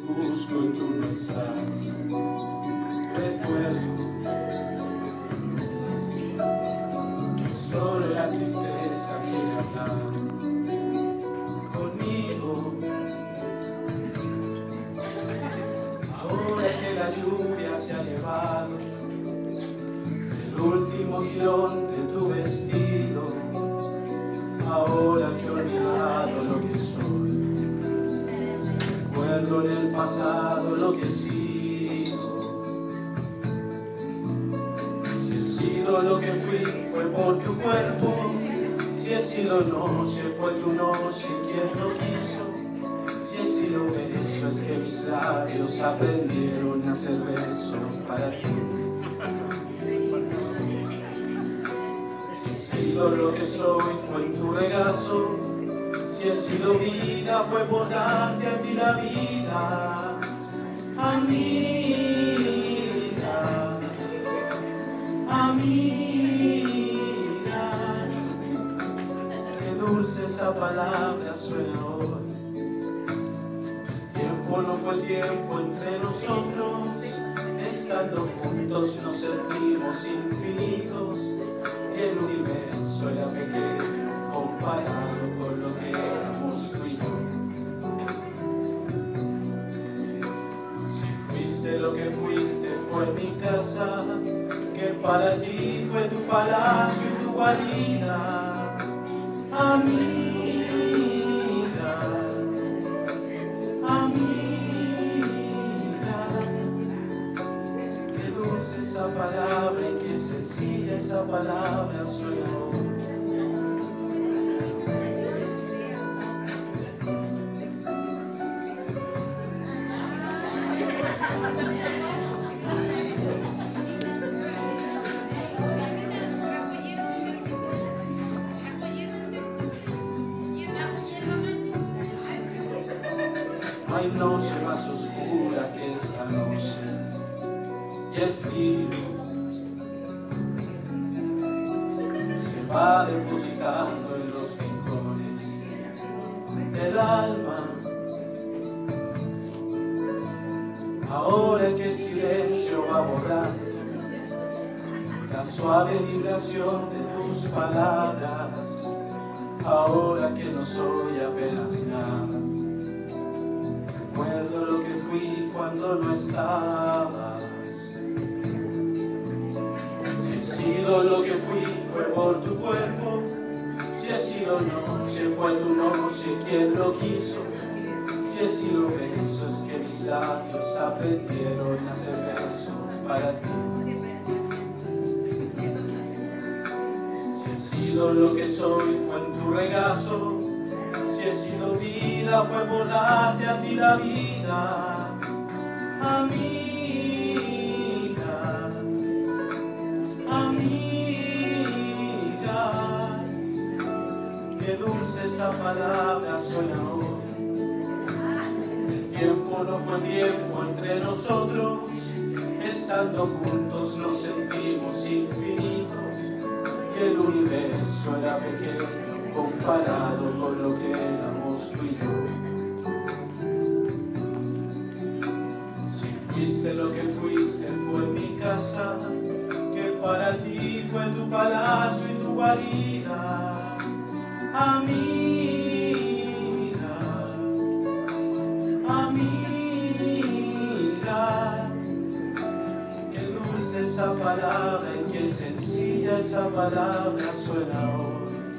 busco y tú no estás. Recuerdo solo la tristeza quiere hablar conmigo. Ahora que la lluvia se ha llevado el último guion de tu vestido, ahora que he olvidado lo que soy. Recuerdo pasado lo que he sido. Si he sido lo que fui, fue por tu cuerpo. Si he sido noche, fue tu noche quien lo quiso. Si he sido beso, es que mis labios aprendieron a hacer beso para ti. Si he sido lo que soy, fue tu regazo. Si he sido vida, fue por darte a ti la vida, amiga, amiga. Qué dulce esa palabra suena. Tiempo no fue tiempo entre nosotros, estando juntos nos sentimos infinitos que para ti fue tu palacio y tu guarida, amiga, amiga. Qué dulce esa palabra y qué sencilla esa palabra suena No hay noche más oscura que esta noche y el frío se va depositando en los rincones del alma. Ahora que el silencio va borrando la suave vibración de tus palabras, ahora que no soy apenas nada. Cuando no estabas. Si he sido lo que fui fue por tu cuerpo. Si he sido noche fue tu noche quien lo quiso. Si he sido beso es que mis labios aprendieron a hacer beso para ti. Si he sido lo que soy fue en tu regazo. Si he sido vida fue por darte a ti la vida, esa palabra suena hoy. El tiempo no fue tiempo entre nosotros, estando juntos nos sentimos infinitos y el universo era pequeño comparado con lo que éramos tú y yo. Fuiste lo que fuiste fue mi casa, que para ti fue tu palacio y tu guarida, amiga, amiga. Qué dulce esa palabra y qué sencilla esa palabra suena hoy.